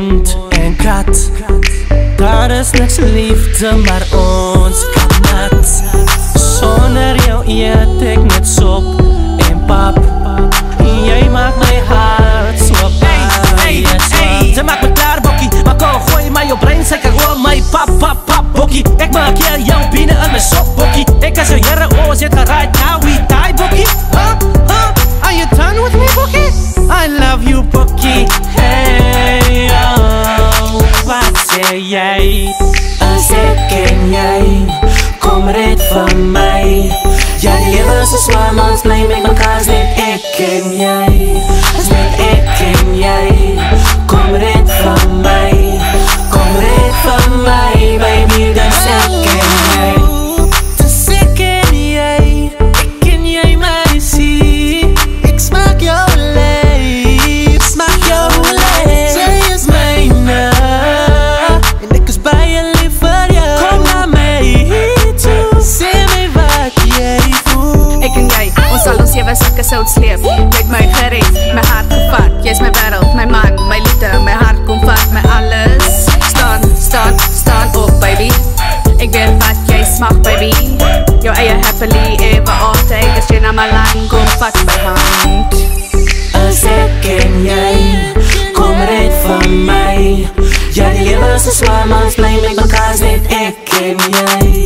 hond en kat. Daar is niks liefde, maar ons nat. Zonder jou eet ik net sop en pap. Jij maakt mijn hart slap. Hey, hey, hey. Ze maakt me klaar, bokkie. Maar kom, gooi mij op rein, zeker hoor mij pap, pap, pap, bokkie. Ik maak je jou binnen en mijn sop, bokkie. Ik kan zo jaren oor zit geraakt, nou wie die, bokkie. Huh? Huh? Are you done with me, bokkie? I love you, bokkie. Jy? As ek en jy, kom red van my Ja, die lewe is so zwaar, maar ons bly met mekaar Net ek en jy, sewe sakke sout sleep Jy my gered, my hart gevat Jy's my wêreld, my man, my liefde My hart kom vat, my alles Staan, staan, staan op baby. Ek weet wat jy smaak baby. Jou eie happily ever altyd As jy na my lijn kom vat my hand. As ek en jy Kom red van my Ja die lewe is so zwaar maar ons bly met mekaar Net ek en jy